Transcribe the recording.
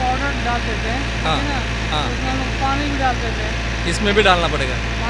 Powder डाल देते हैं हाँ, ठीक है हाँ, ना? हाँ। हम पानी भी डाल देते हैं। इसमें भी डालना पड़ेगा। पानी